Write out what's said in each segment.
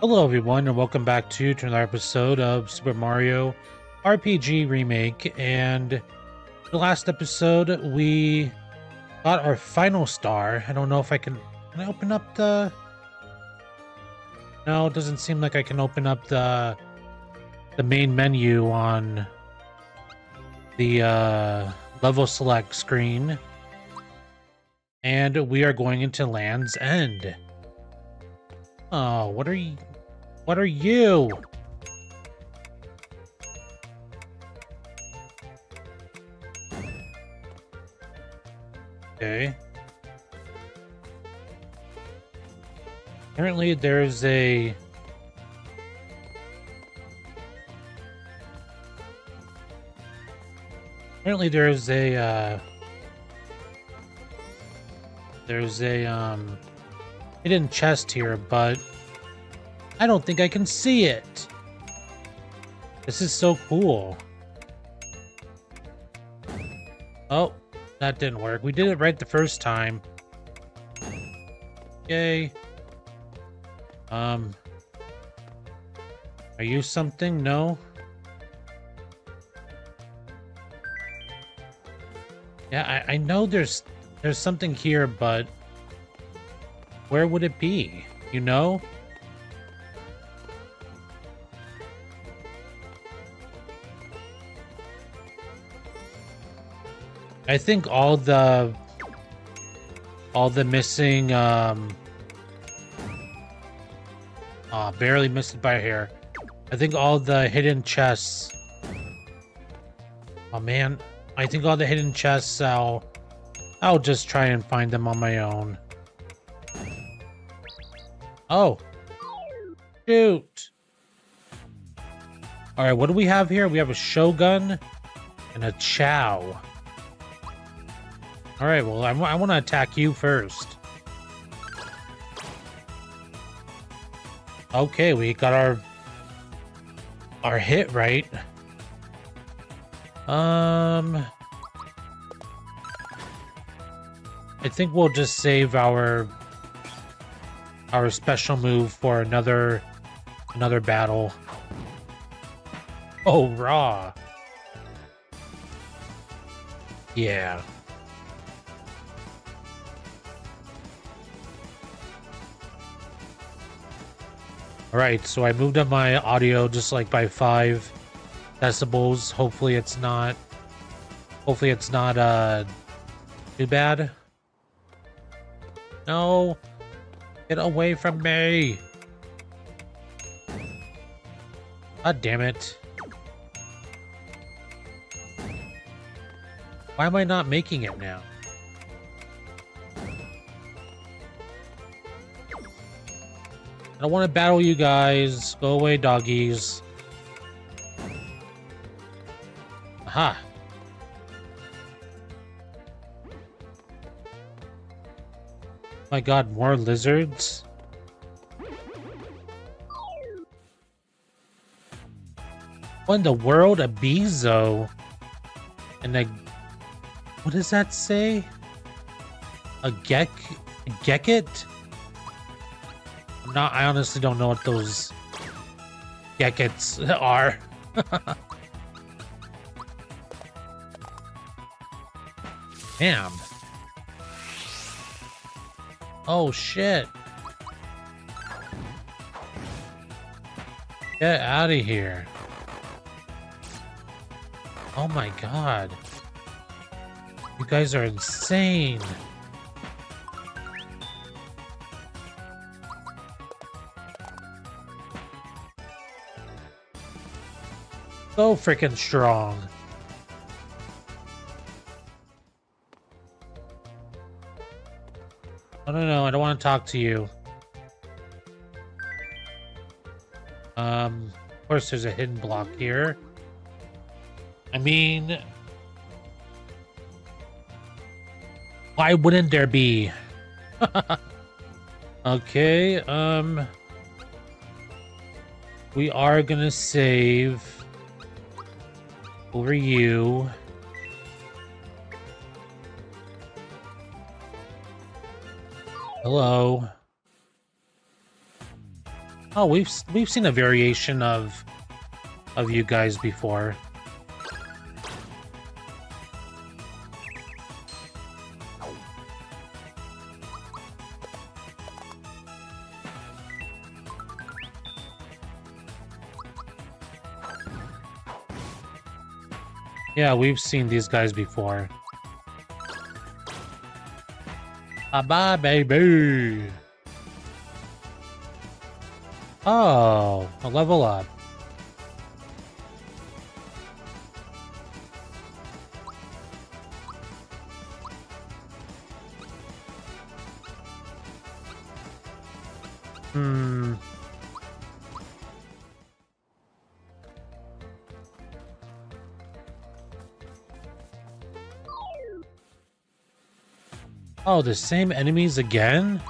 Hello, everyone, and welcome back to, another episode of Super Mario RPG Remake. And the last episode, we got our final star. I don't know if I can. Can I open up the? No, it doesn't seem like I can open up the the main menu on the uh, level select screen. And we are going into Land's End. Oh, what are you? What are you? Okay. Apparently there's a... Apparently there's a, uh... There's a, um... Hidden chest here, but... I don't think I can see it. This is so cool. Oh, that didn't work. We did it right the first time. Yay. Um. Are you something? No? Yeah, I, I know there's there's something here, but where would it be? You know? I think all the all the missing um uh, barely missed it by hair. I think all the hidden chests Oh man, I think all the hidden chests I'll I'll just try and find them on my own. Oh. Shoot. All right, what do we have here? We have a Shogun and a Chow. All right, well, I, I want to attack you first. Okay, we got our our hit right. Um, I think we'll just save our our special move for another another battle. Oh, raw. Yeah. Alright, so I moved up my audio just like by five decibels. Hopefully it's not hopefully it's not uh too bad. No. Get away from me. God damn it. Why am I not making it now? I don't want to battle you guys. Go away, doggies. Aha. My god, more lizards? What in the world? A Bezo? And a... What does that say? A Gek... A Geckit? I honestly don't know what those Geckits are. Damn. Oh shit. Get out of here. Oh my god. You guys are insane. So freaking strong. Oh, no, no, I don't want to talk to you. Um, of course there's a hidden block here. I mean... Why wouldn't there be? okay, um... We are gonna save over you. Hello. Oh, we've we've seen a variation of of you guys before. Yeah, we've seen these guys before. Bye-bye, baby! Oh, a level up. Hmm. Oh, the same enemies again?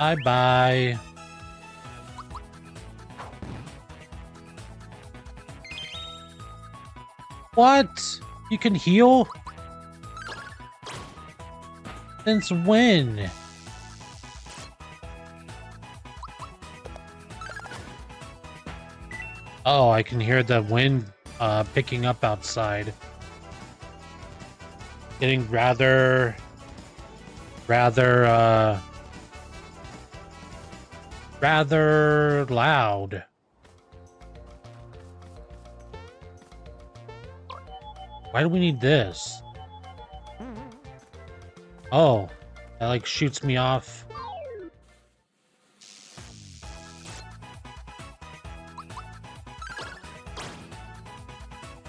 Bye bye. What? You can heal? Since when? Oh, I can hear the wind uh, picking up outside. Getting rather, rather, uh, rather loud. Why do we need this? Oh, that like shoots me off.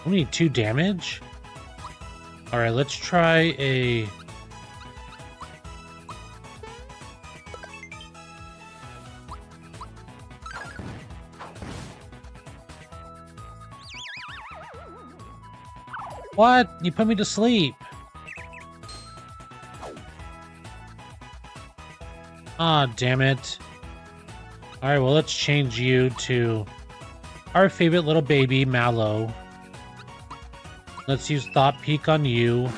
Need two damage? Alright, let's try a... What? You put me to sleep. Ah, damn it. Alright, well, let's change you to our favorite little baby, Mallow. Let's use Thought Peek on you.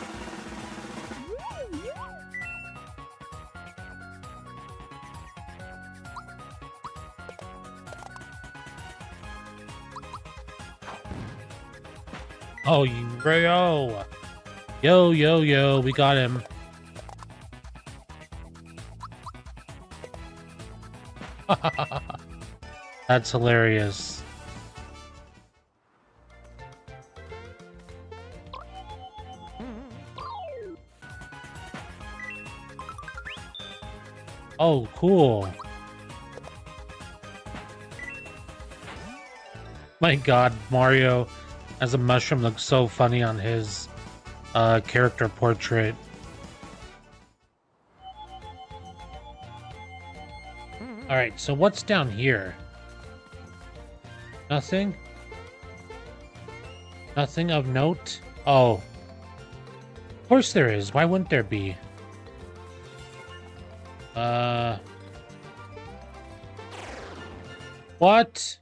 Oh, yo. Yo, yo, yo, we got him. That's hilarious. Oh, cool. My god, Mario as a mushroom looks so funny on his uh, character portrait. Alright, so what's down here? Nothing? Nothing of note? Oh. Of course there is. Why wouldn't there be? Uh... What?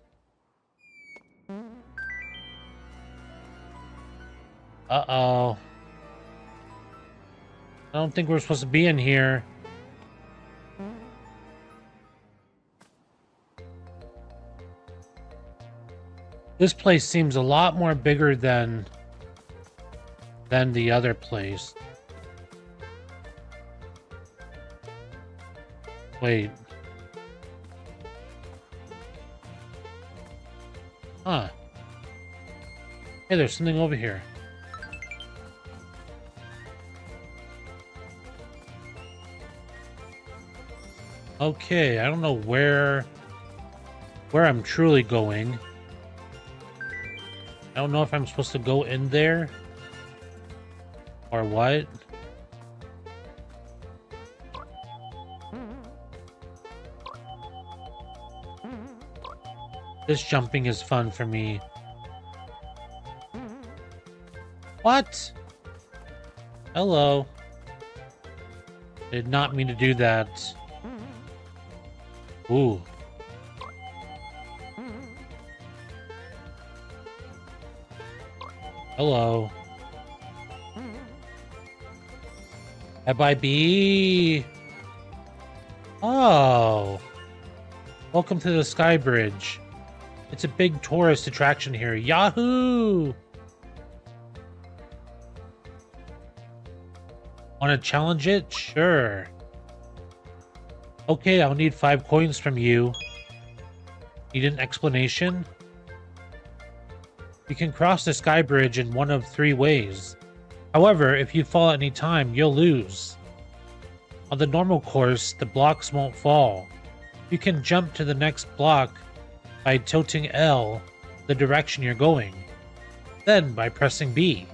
Uh-oh. I don't think we're supposed to be in here. This place seems a lot more bigger than than the other place. Wait. Huh. Hey, there's something over here. Okay, I don't know where where I'm truly going. I don't know if I'm supposed to go in there or what. This jumping is fun for me. What? Hello. Did not mean to do that. Ooh. Hello. Have I be? Oh. Welcome to the Sky Bridge. It's a big tourist attraction here. Yahoo! Want to challenge it? Sure. Okay, I'll need five coins from you. Need an explanation? You can cross the sky bridge in one of three ways. However, if you fall at any time, you'll lose. On the normal course, the blocks won't fall. You can jump to the next block by tilting L the direction you're going, then by pressing B.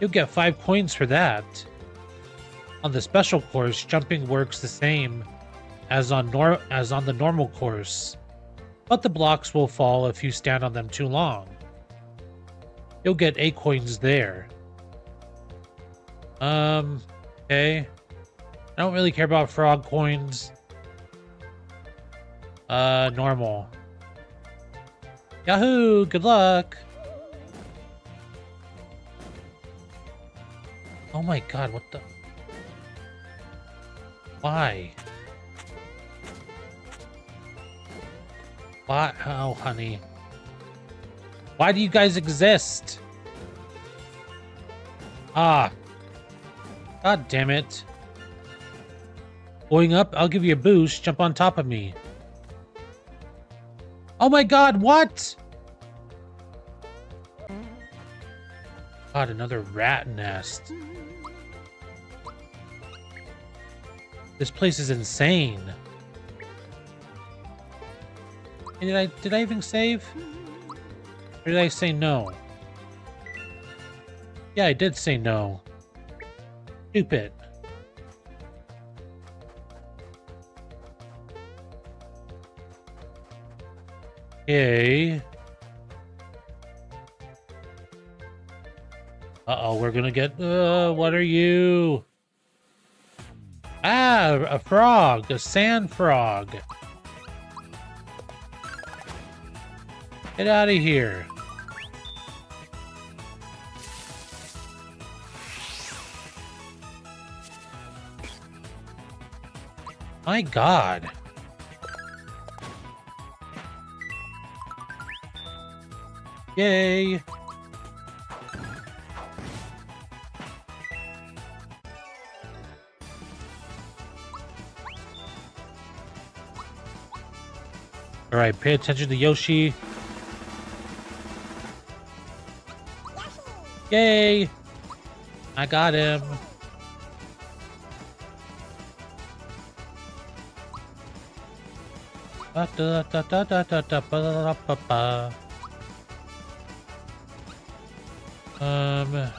You'll get 5 coins for that. On the special course, jumping works the same as on as on the normal course, but the blocks will fall if you stand on them too long. You'll get 8 coins there. Um, okay. I don't really care about frog coins. Uh, normal. Yahoo! Good luck! Oh my god, what the... Why? Why? Oh, honey. Why do you guys exist? Ah. God damn it. Going up, I'll give you a boost. Jump on top of me. Oh my god, what? God, another rat nest. This place is insane. did I did I even save? Or did I say no? Yeah, I did say no. Stupid. Okay. Uh-oh, we're gonna get... Uh, what are you? Ah, a frog. A sand frog. Get out of here. My god. Yay! Alright, pay attention to Yoshi. Yay! I got him. Da da da Um.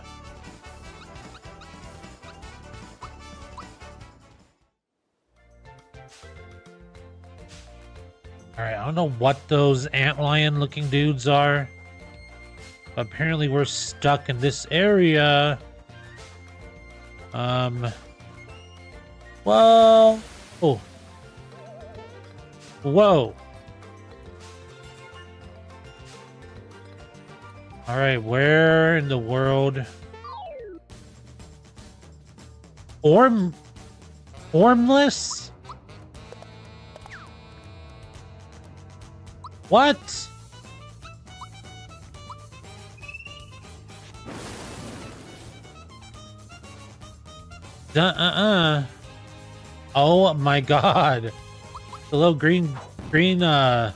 Alright, I don't know what those antlion looking dudes are. Apparently we're stuck in this area. Um. Well. Oh. Whoa. Alright, where in the world... Form, Formless? What? Uh-uh. Oh my god. The little green, green, uh,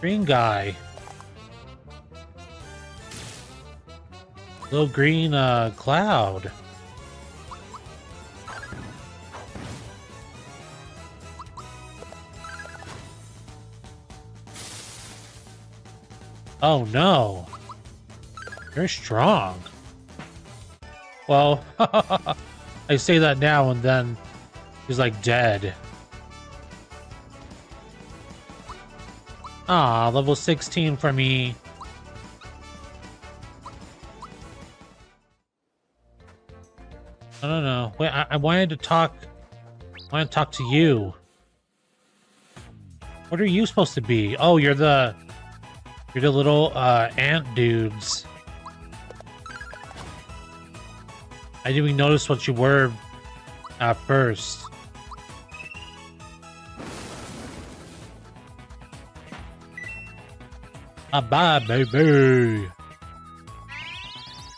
green guy. Little green uh, cloud. Oh no. You're strong. Well, I say that now and then he's like dead. Ah, level 16 for me. Wait, I, I wanted to talk. I want to talk to you. What are you supposed to be? Oh, you're the you're the little uh, ant dudes. I didn't even notice what you were at first. Ah, bye, baby.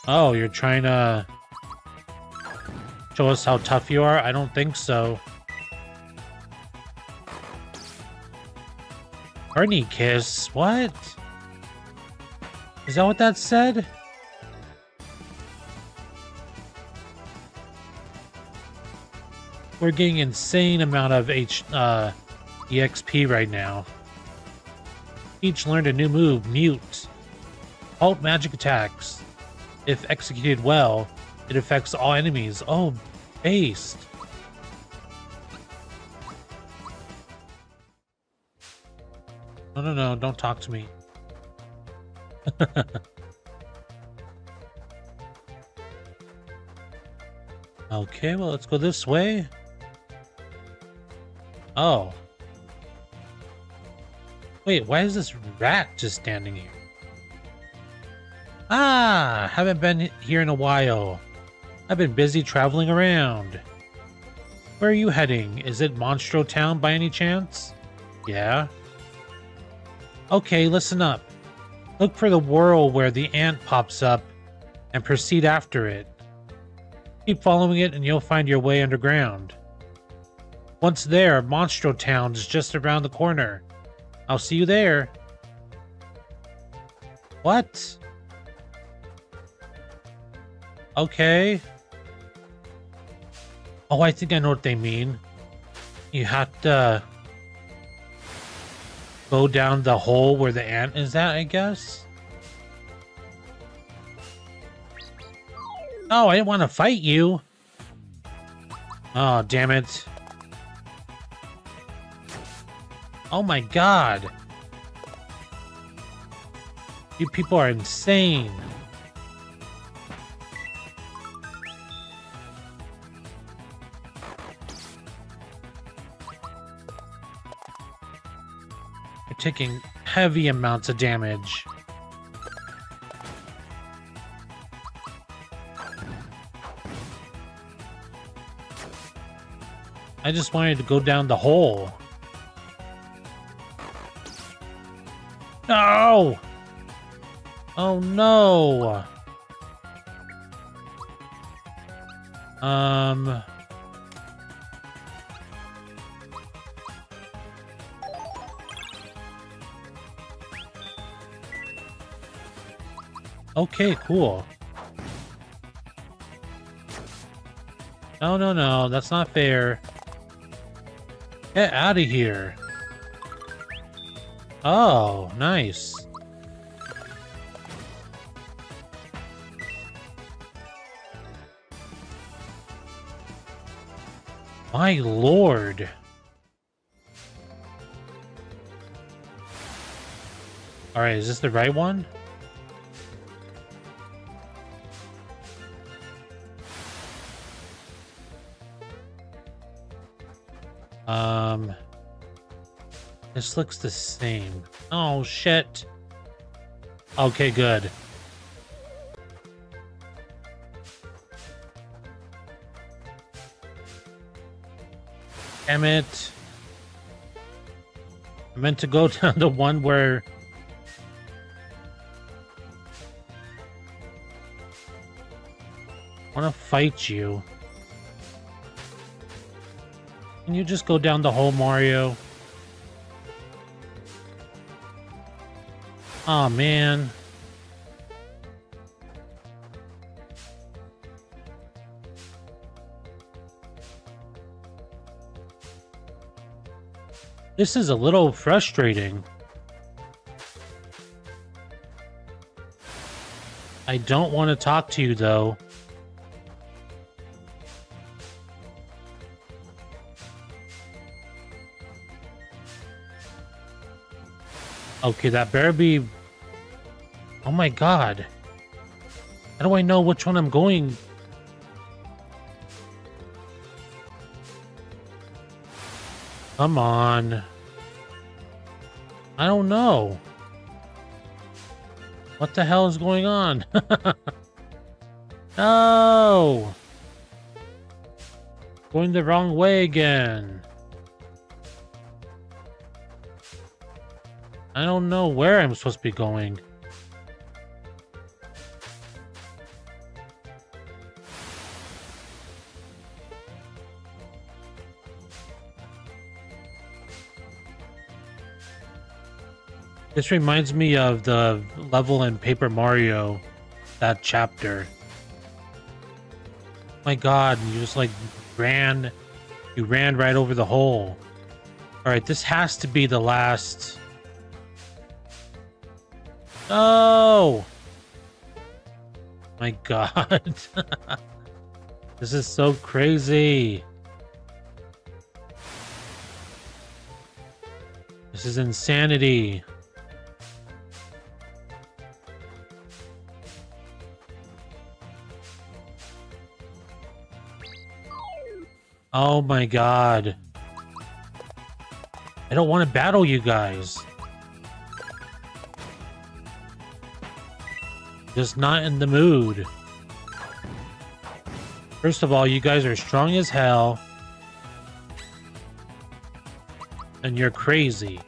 Oh, you're trying to show us how tough you are? I don't think so. Ernie kiss? What? Is that what that said? We're getting insane amount of H uh, EXP right now. Each learned a new move, Mute. Halt magic attacks. If executed well, it affects all enemies. Oh, based. No, no, no, don't talk to me. okay, well, let's go this way. Oh. Wait, why is this rat just standing here? Ah, haven't been here in a while. I've been busy traveling around. Where are you heading? Is it Monstro Town by any chance? Yeah. Okay, listen up. Look for the whirl where the ant pops up and proceed after it. Keep following it and you'll find your way underground. Once there, Monstro Town is just around the corner. I'll see you there. What? Okay. Oh, I think I know what they mean. You have to go down the hole where the ant is at, I guess? Oh, I didn't want to fight you. Oh, damn it. Oh my god. You people are insane. Taking heavy amounts of damage. I just wanted to go down the hole. No! Oh no! Um... Okay, cool. No, no, no, that's not fair. Get out of here. Oh, nice. My lord. Alright, is this the right one? This looks the same. Oh, shit. Okay, good. Damn it. I meant to go down the one where... I want to fight you. Can you just go down the hole, Mario? Oh, man. This is a little frustrating. I don't want to talk to you, though. Okay, that better be... Oh my god. How do I know which one I'm going? Come on. I don't know. What the hell is going on? no! Going the wrong way again. I don't know where I'm supposed to be going. This reminds me of the level in Paper Mario, that chapter. My god, you just like ran, you ran right over the hole. Alright, this has to be the last... Oh! My god. this is so crazy. This is insanity. Oh my god. I don't want to battle you guys. Just not in the mood. First of all, you guys are strong as hell. And you're crazy.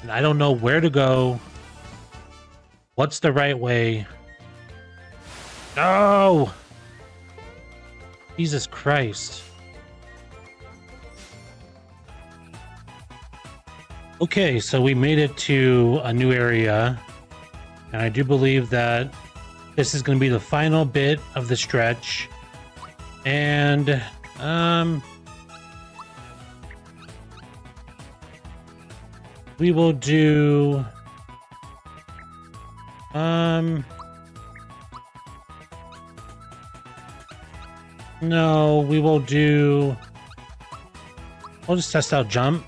And I don't know where to go. What's the right way? No! Jesus Christ. Okay, so we made it to a new area. And I do believe that this is going to be the final bit of the stretch. And, um... We will do... Um... No, we will do... I'll just test out jump.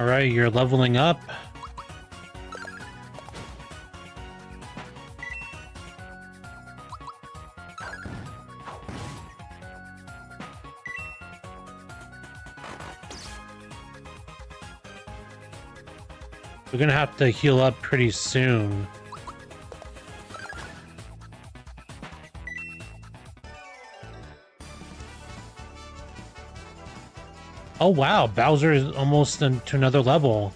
Alright, you're leveling up. We're gonna have to heal up pretty soon. Oh wow, Bowser is almost to another level.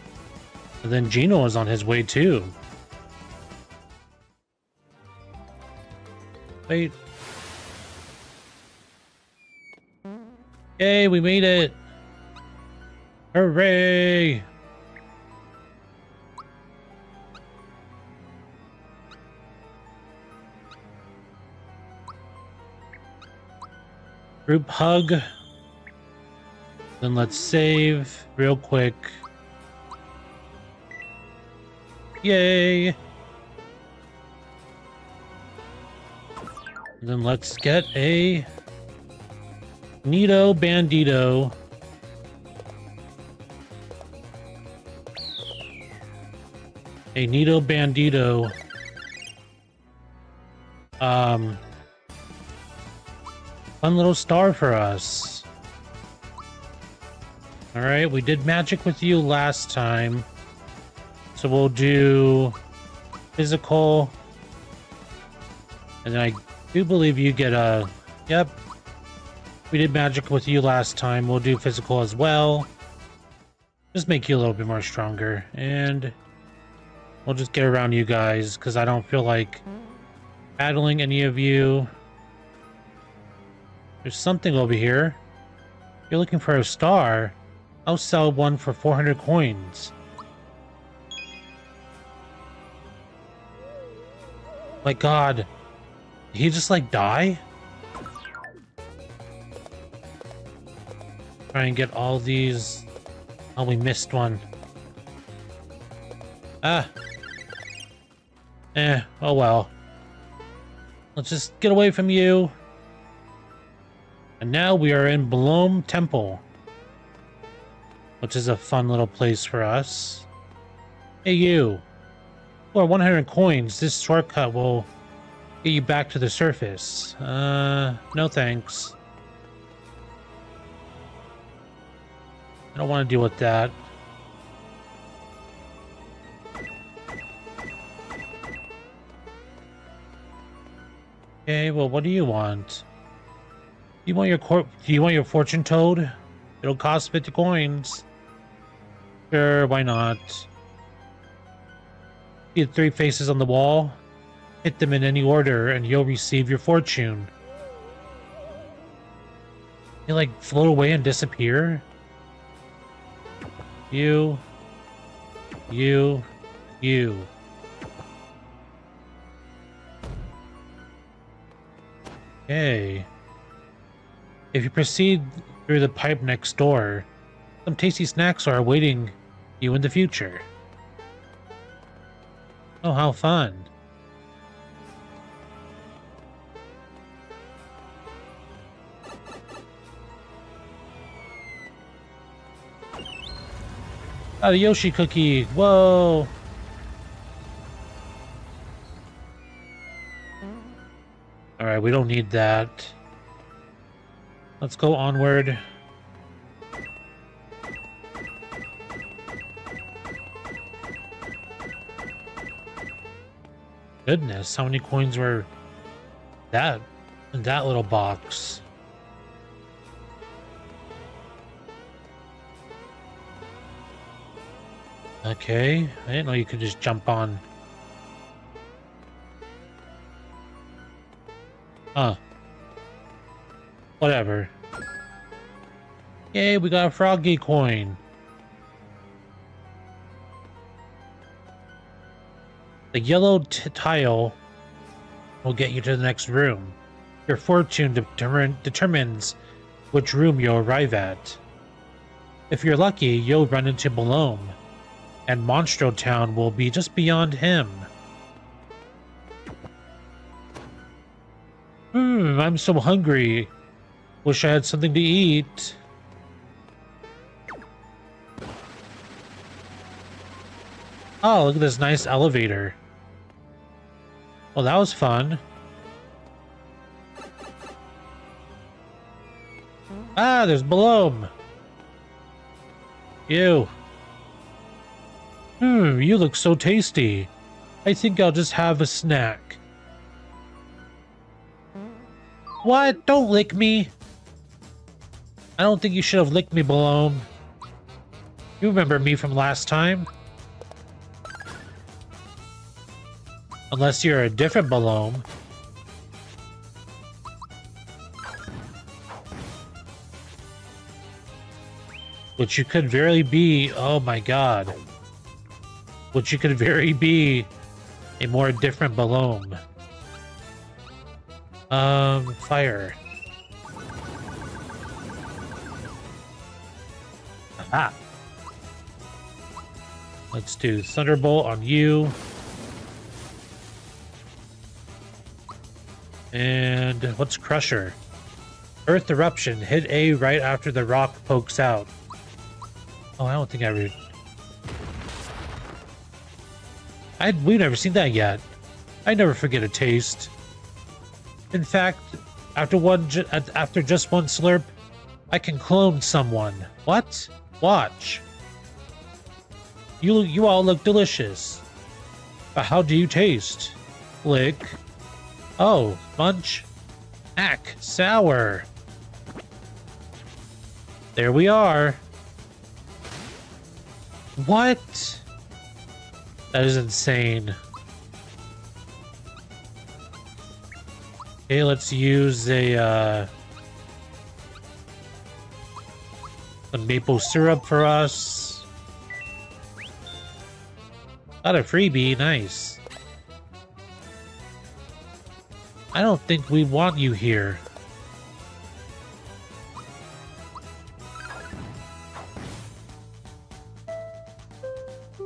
And then Geno is on his way too. Wait. Yay, we made it! Hooray! Group hug. Then let's save real quick. Yay! Then let's get a Nito Bandito. A Nito Bandito. Um, fun little star for us. Alright, we did magic with you last time. So we'll do physical. And I do believe you get a... Yep. We did magic with you last time. We'll do physical as well. Just make you a little bit more stronger. And we'll just get around you guys because I don't feel like battling any of you. There's something over here. You're looking for a star. I'll sell one for 400 coins. My god. Did he just like die? Try and get all these. Oh, we missed one. Ah. Eh, oh well. Let's just get away from you. And now we are in Belome Temple which is a fun little place for us. Hey, you. For 100 coins, this shortcut will get you back to the surface. Uh, no thanks. I don't want to deal with that. Okay, well, what do you want? You want your corp? Do you want your fortune told? It'll cost 50 coins. Sure, why not? The three faces on the wall? Hit them in any order and you'll receive your fortune. They like float away and disappear? You. You. You. Okay. If you proceed through the pipe next door, some tasty snacks are awaiting you in the future. Oh, how fun. Oh, the Yoshi cookie. Whoa. Alright, we don't need that. Let's go onward. Goodness, how many coins were that in that little box? Okay, I didn't know you could just jump on. Huh. Whatever. Yay, we got a froggy coin. The yellow tile will get you to the next room. Your fortune de determines which room you'll arrive at. If you're lucky, you'll run into Belome and Monstro Town will be just beyond him. Hmm, I'm so hungry. Wish I had something to eat. Oh, look at this nice elevator. Well, that was fun. Ah, there's Belome. You. Hmm, you look so tasty. I think I'll just have a snack. What? Don't lick me. I don't think you should have licked me, Belome. You remember me from last time? Unless you're a different Belome. Which you could very be. Oh my god which you could very be a more different Belome. Um, fire. Ah. Let's do Thunderbolt on you. And what's Crusher? Earth Eruption. Hit A right after the rock pokes out. Oh, I don't think I read. I we've never seen that yet. I never forget a taste. In fact, after one after just one slurp, I can clone someone. What? Watch. You you all look delicious. But how do you taste? Lick. Oh, munch. Ack, sour. There we are. What? That is insane. Okay, let's use a, uh, a maple syrup for us. Got a freebie, nice. I don't think we want you here.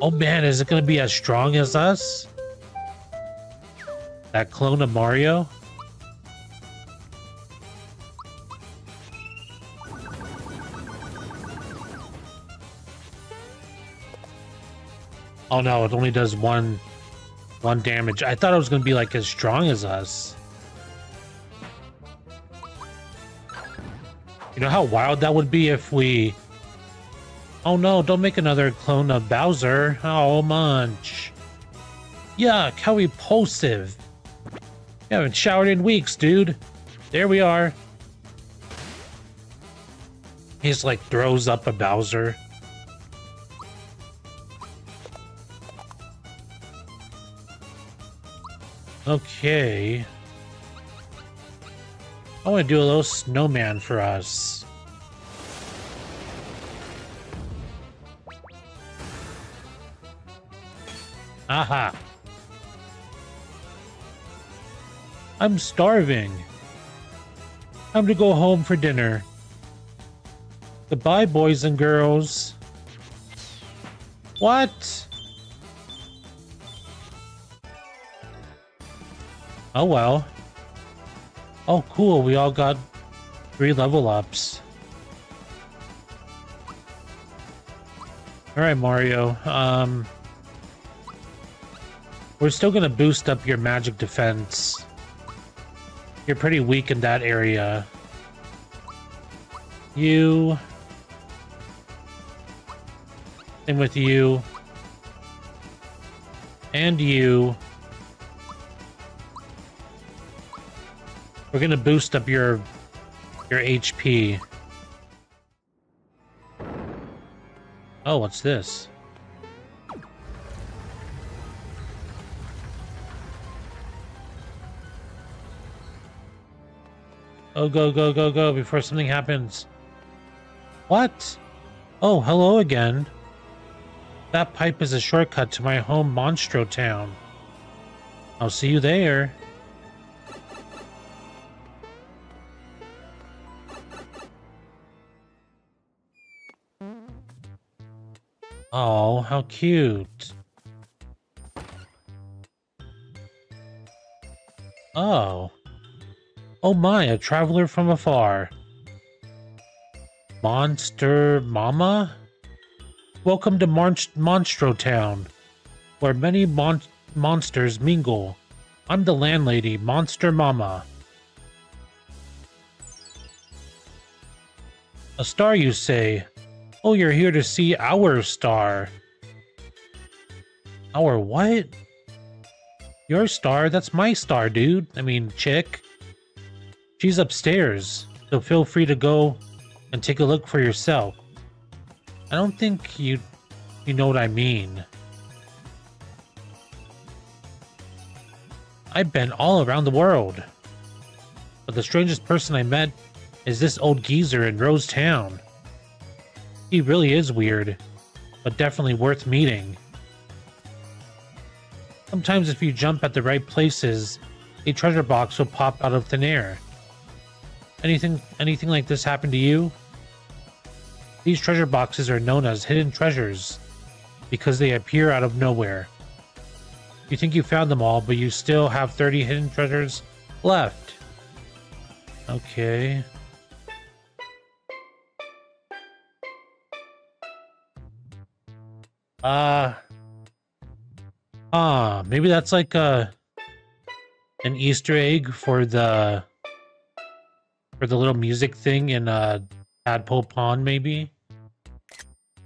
Oh man, is it gonna be as strong as us? That clone of Mario? Oh no, it only does one one damage. I thought it was gonna be like as strong as us. You know how wild that would be if we Oh no, don't make another clone of Bowser. Oh, Munch. Yuck, how repulsive. I haven't showered in weeks, dude. There we are. He's like throws up a Bowser. Okay. I want to do a little snowman for us. Aha. I'm starving. Time to go home for dinner. Goodbye, boys and girls. What? Oh well. Oh cool, we all got three level ups. Alright, Mario. Um, we're still gonna boost up your magic defense. You're pretty weak in that area. You... And with you. And you. We're gonna boost up your your HP. Oh, what's this? Oh, go, go, go, go before something happens. What? Oh, hello again. That pipe is a shortcut to my home Monstro town. I'll see you there. Oh, how cute. Oh. Oh my, a traveler from afar. Monster Mama? Welcome to Mon Monstro Town, where many mon monsters mingle. I'm the landlady, Monster Mama. A star, you say? Oh, you're here to see our star. Our what? Your star? That's my star, dude. I mean, chick. She's upstairs, so feel free to go and take a look for yourself. I don't think you you know what I mean. I've been all around the world. But the strangest person I met is this old geezer in Rose Town. He really is weird, but definitely worth meeting. Sometimes if you jump at the right places, a treasure box will pop out of thin air. Anything anything like this happen to you? These treasure boxes are known as hidden treasures because they appear out of nowhere. You think you found them all, but you still have 30 hidden treasures left. Okay. Uh Ah, maybe that's like a an Easter egg for the for the little music thing in uh Tadpole Pond, maybe.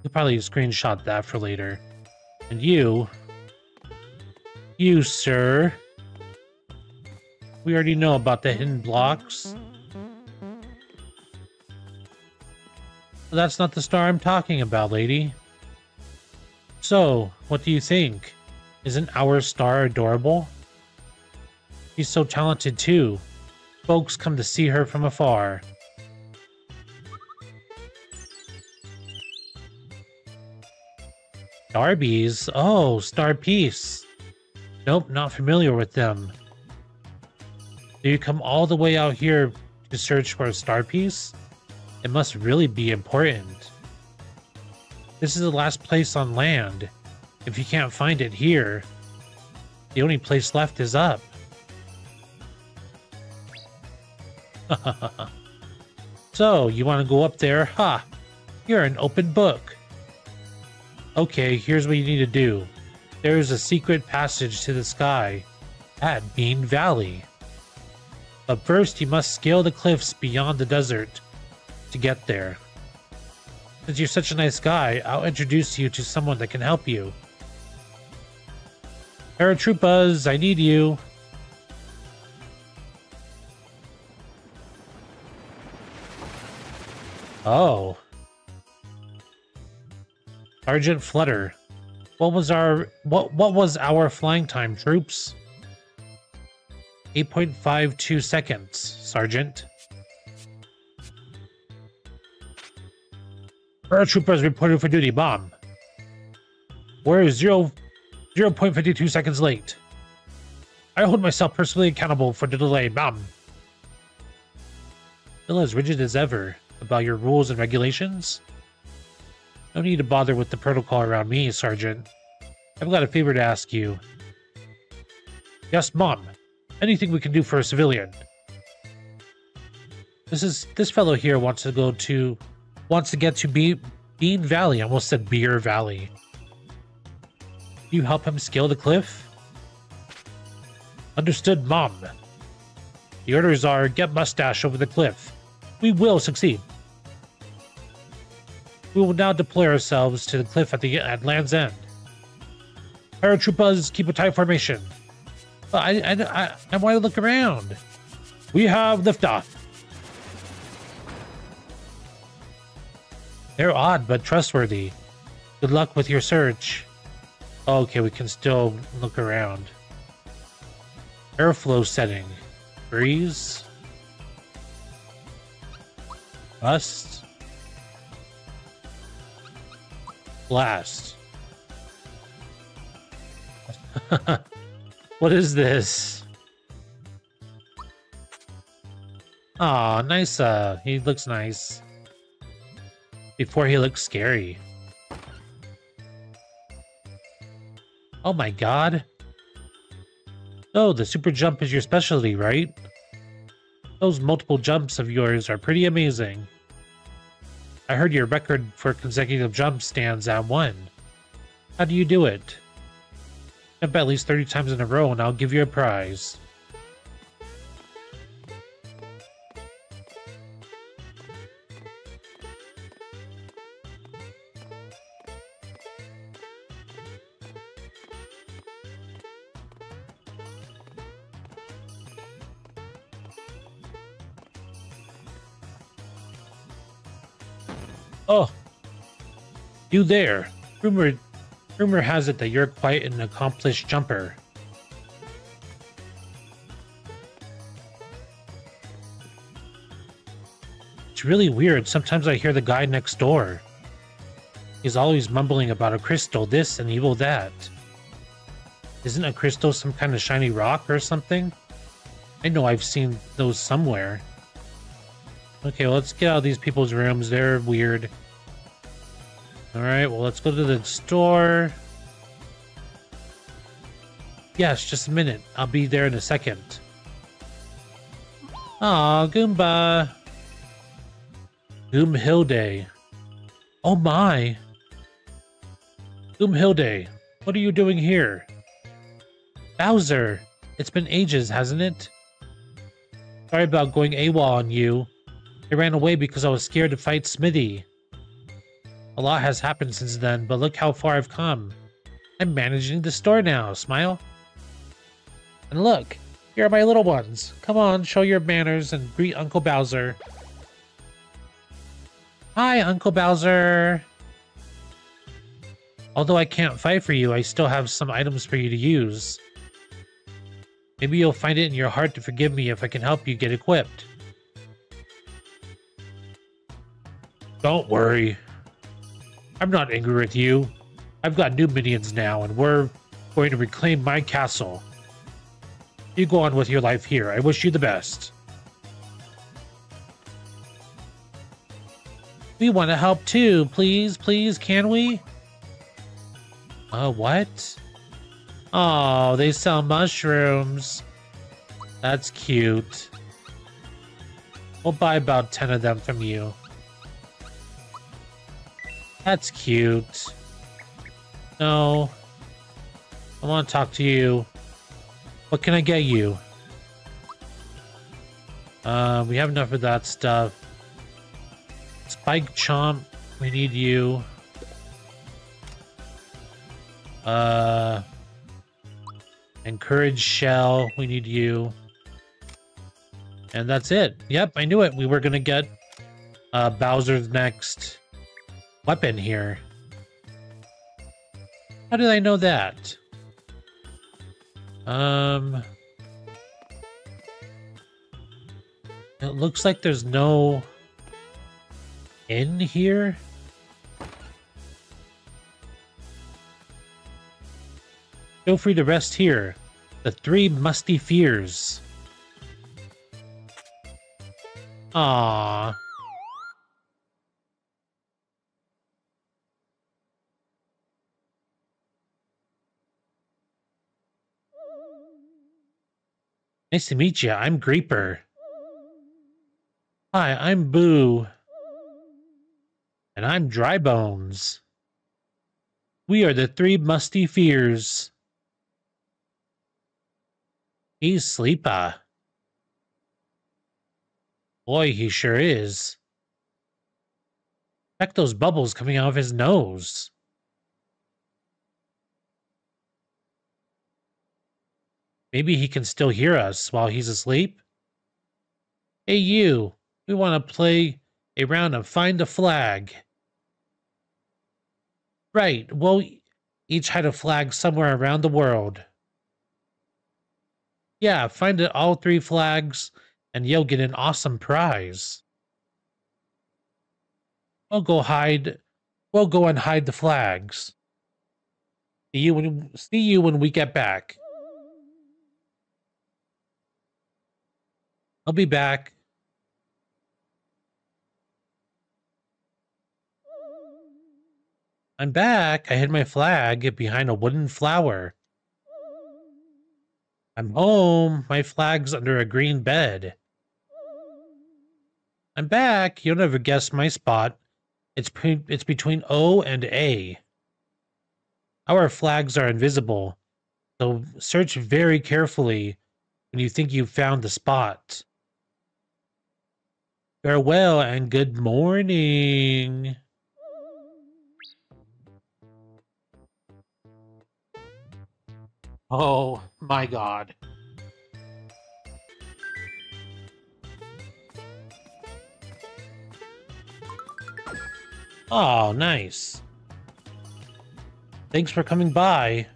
You'll probably screenshot that for later. And you, you, sir, we already know about the hidden blocks. That's not the star I'm talking about, lady. So, what do you think? Isn't our star adorable? She's so talented too. Folks come to see her from afar. Darby's? Oh, Star Piece. Nope, not familiar with them. Do you come all the way out here to search for a star piece? It must really be important. This is the last place on land. If you can't find it here, the only place left is up. so, you want to go up there? Ha! You're an open book. Okay, here's what you need to do. There is a secret passage to the sky at Bean Valley. But first, you must scale the cliffs beyond the desert to get there. Since you're such a nice guy, I'll introduce you to someone that can help you. Paratroopas, I need you. Oh. Sergeant Flutter. What was our what what was our flying time, troops? 8.52 seconds, Sergeant. Paratroopas reported for duty. Bomb. We're 0, 0.52 seconds late. I hold myself personally accountable for the delay. Bomb. Still as rigid as ever about your rules and regulations? No need to bother with the protocol around me, Sergeant. I've got a favor to ask you. Yes, Mom. Anything we can do for a civilian. This is this fellow here wants to go to wants to get to Be Bean Valley. I almost said Beer Valley. You help him scale the cliff? Understood, Mom. The orders are get Mustache over the cliff. We will succeed. We will now deploy ourselves to the cliff at the at Land's End. Paratroopas, keep a tight formation. I, I, I, I want to look around. We have liftoff. They're odd but trustworthy. Good luck with your search. Okay, we can still look around. Airflow setting. Breeze. Bust. Blast. what is this? Aw, nice, uh, he looks nice. Before he looks scary. Oh my god. Oh, the super jump is your specialty, right? Those multiple jumps of yours are pretty amazing. I heard your record for consecutive jumps stands at one. How do you do it? Jump at least 30 times in a row and I'll give you a prize. Oh, you there. Rumor, rumor has it that you're quite an accomplished jumper. It's really weird. Sometimes I hear the guy next door. He's always mumbling about a crystal this and evil that. Isn't a crystal some kind of shiny rock or something? I know I've seen those somewhere. Okay, let's get out of these people's rooms. They're weird. Alright, well, let's go to the store. Yes, just a minute. I'll be there in a second. Aw, Goomba. Goomhilde. Oh my. Goomhilde, what are you doing here? Bowser, it's been ages, hasn't it? Sorry about going AWOL on you. I ran away because I was scared to fight Smithy. A lot has happened since then, but look how far I've come. I'm managing the store now, smile. And look, here are my little ones. Come on, show your manners and greet Uncle Bowser. Hi, Uncle Bowser. Although I can't fight for you, I still have some items for you to use. Maybe you'll find it in your heart to forgive me if I can help you get equipped. Don't worry. I'm not angry with you. I've got new minions now, and we're going to reclaim my castle. You go on with your life here. I wish you the best. We want to help too. Please, please, can we? Uh, what? Oh, they sell mushrooms. That's cute. We'll buy about 10 of them from you. That's cute. No. I want to talk to you. What can I get you? Uh, we have enough of that stuff. Spike Chomp, we need you. Uh, Encourage Shell, we need you. And that's it. Yep, I knew it. We were going to get uh, Bowser's next weapon here. How did I know that? Um... It looks like there's no in here. Feel free to rest here. The three musty fears. Ah. Nice to meet you. I'm Greaper. Hi, I'm Boo. And I'm Drybones. We are the three musty fears. He's sleeper. Boy, he sure is. Check those bubbles coming out of his nose. Maybe he can still hear us while he's asleep. Hey, you. We want to play a round of Find a Flag. Right, we'll each hide a flag somewhere around the world. Yeah, find it all three flags, and you'll get an awesome prize. We'll go hide. We'll go and hide the flags. See you when see you when we get back. I'll be back. I'm back. I hid my flag behind a wooden flower. I'm home. My flag's under a green bed. I'm back. You'll never guess my spot. It's it's between O and A. Our flags are invisible, so search very carefully when you think you've found the spot. Farewell and good morning. Oh my god. Oh, nice. Thanks for coming by.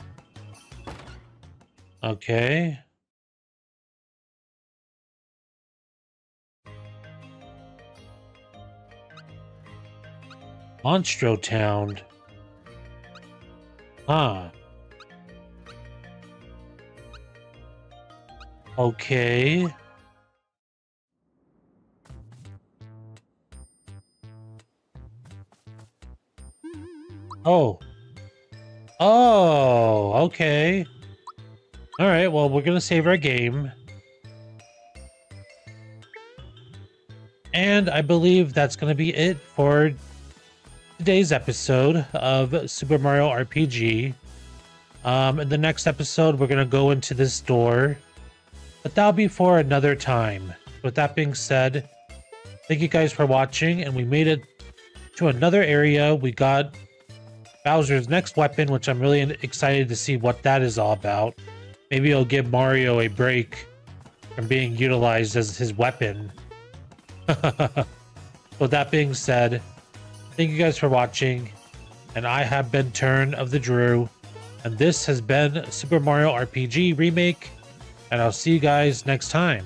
Okay. Monstro Town. Huh. Ah. Okay. Oh. Oh, okay. All right, well, we're going to save our game. And I believe that's going to be it for today's episode of Super Mario RPG. Um, in the next episode, we're going to go into this door but that'll be for another time. With that being said, thank you guys for watching, and we made it to another area. We got Bowser's next weapon, which I'm really excited to see what that is all about. Maybe it'll give Mario a break from being utilized as his weapon. With that being said, thank you guys for watching, and I have been Turn of the Drew, and this has been Super Mario RPG Remake and I'll see you guys next time.